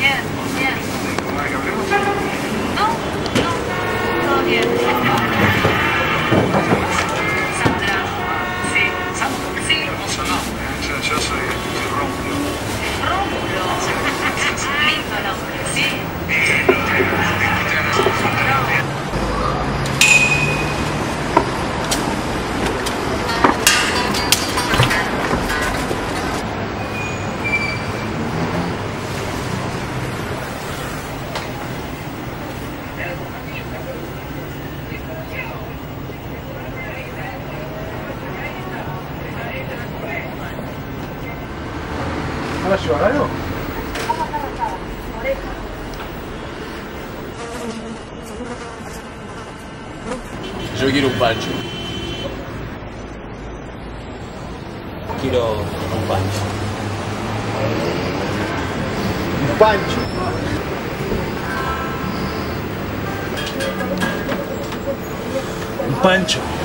念念，咚咚，念。Yo quiero un pancho. Quiero un pancho. Un pancho. Un pancho.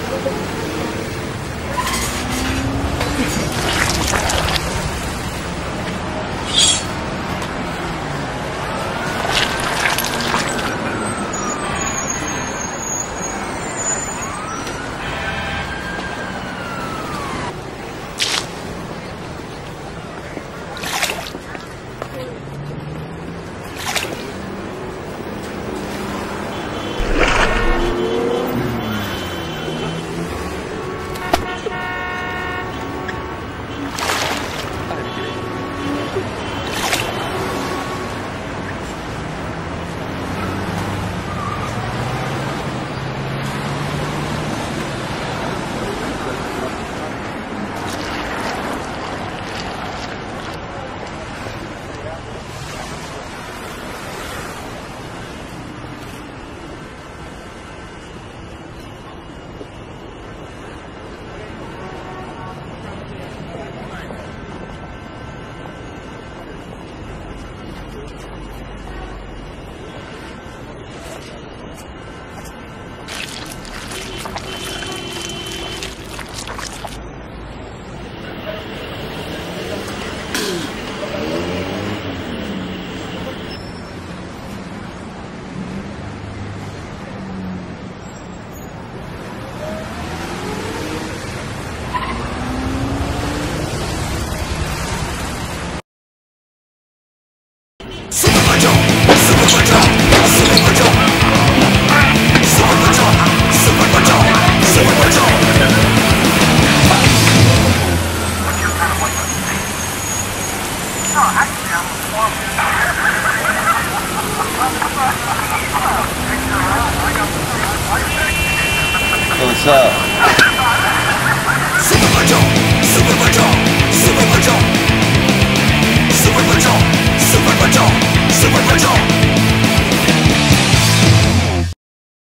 What's up? Super Macho! Super Macho!